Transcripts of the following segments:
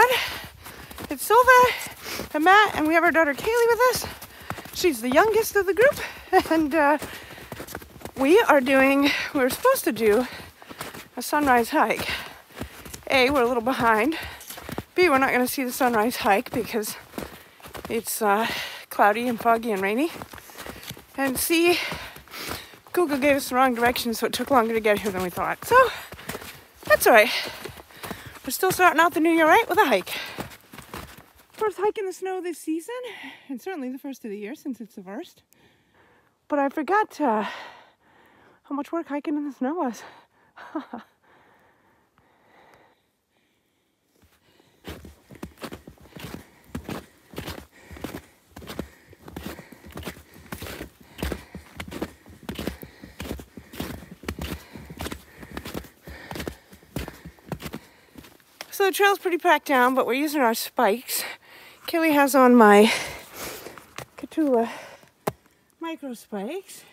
everyone. It's Silva and Matt, and we have our daughter Kaylee with us. She's the youngest of the group, and uh, we are doing, we were supposed to do a sunrise hike. A, we're a little behind. B, we're not going to see the sunrise hike because it's uh, cloudy and foggy and rainy. And C, Google gave us the wrong direction, so it took longer to get here than we thought. So, that's all right. We're still starting out the new year right with a hike. First hike in the snow this season, and certainly the first of the year since it's the first. But I forgot uh, how much work hiking in the snow was. So the trail's pretty packed down, but we're using our spikes. Kelly has on my Kahtoola micro spikes.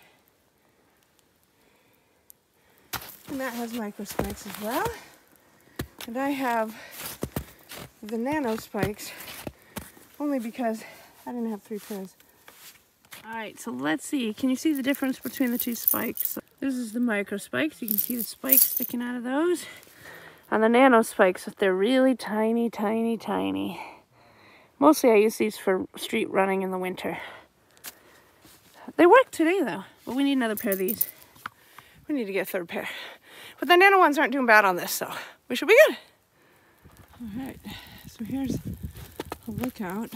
And Matt has micro spikes as well. And I have the nano spikes only because I didn't have three pairs. All right, so let's see. Can you see the difference between the two spikes? This is the micro spikes. You can see the spikes sticking out of those on the nano spikes if they're really tiny, tiny, tiny. Mostly I use these for street running in the winter. They work today though, but we need another pair of these. We need to get a third pair. But the nano ones aren't doing bad on this, so we should be good. All right, so here's a lookout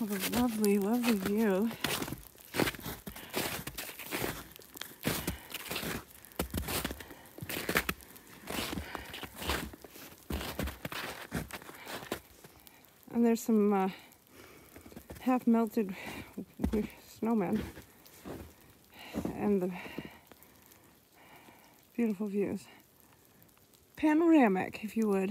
of a lovely, lovely view. There's some uh, half melted snowmen and the beautiful views. Panoramic, if you would.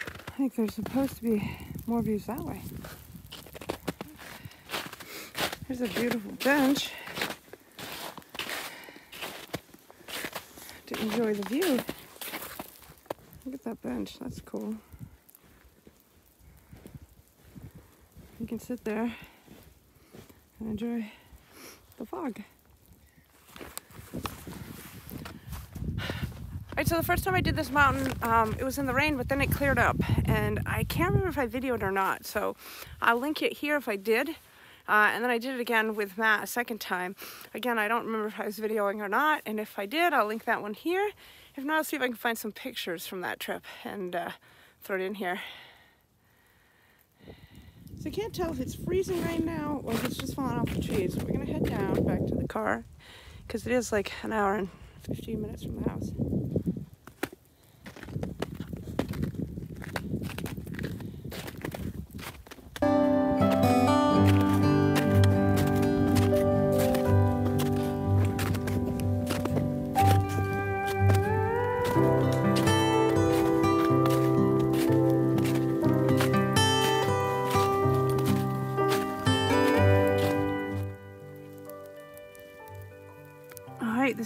I think there's supposed to be more views that way. There's a beautiful bench to enjoy the view. Look at that bench, that's cool. You can sit there and enjoy the fog. All right, so the first time I did this mountain, um, it was in the rain, but then it cleared up. And I can't remember if I videoed or not, so I'll link it here if I did. Uh, and then I did it again with Matt a second time. Again, I don't remember if I was videoing or not, and if I did, I'll link that one here. If not, I'll see if I can find some pictures from that trip and uh, throw it in here. So I can't tell if it's freezing right now or if it's just falling off the trees. We're gonna head down back to the car because it is like an hour and 15 minutes from the house.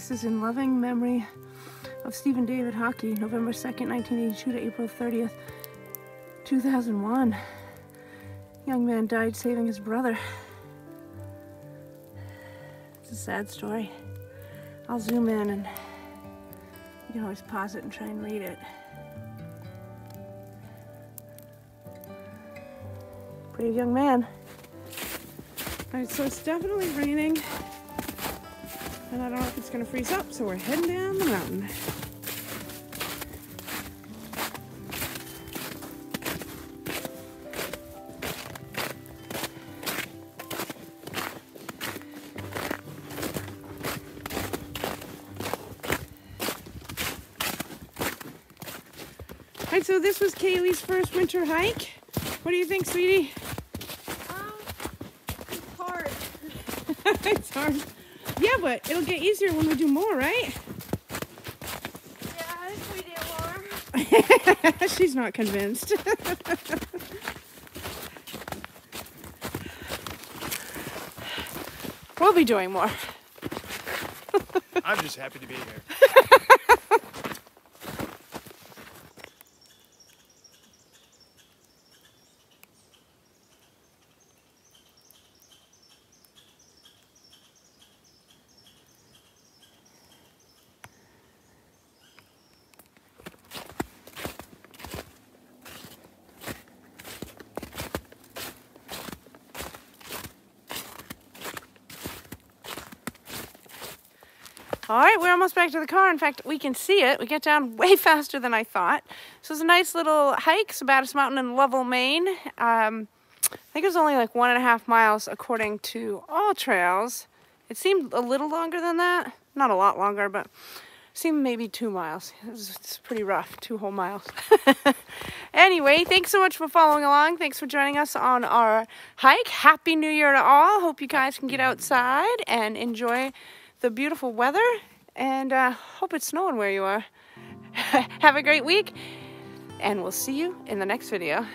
This is in loving memory of Stephen David Hockey, November 2nd, 1982 to April 30th, 2001. Young man died saving his brother. It's a sad story. I'll zoom in and you can always pause it and try and read it. Brave young man. All right, so it's definitely raining. And I don't know if it's going to freeze up, so we're heading down the mountain. Alright, so this was Kaylee's first winter hike. What do you think, sweetie? Um, it's hard. it's hard. Yeah, but it'll get easier when we do more, right? Yeah, if we do more. She's not convinced. we'll be doing more. I'm just happy to be here. All right, we're almost back to the car. In fact, we can see it. We get down way faster than I thought. So it's a nice little hike, Sabattus Mountain in Lovell, Maine. Um, I think it was only like one and a half miles according to AllTrails. It seemed a little longer than that. Not a lot longer, but seemed maybe two miles. It's pretty rough, two whole miles. anyway, thanks so much for following along. Thanks for joining us on our hike. Happy New Year to all. Hope you guys can get outside and enjoy the beautiful weather. And uh, hope it's snowing where you are. Have a great week. And we'll see you in the next video.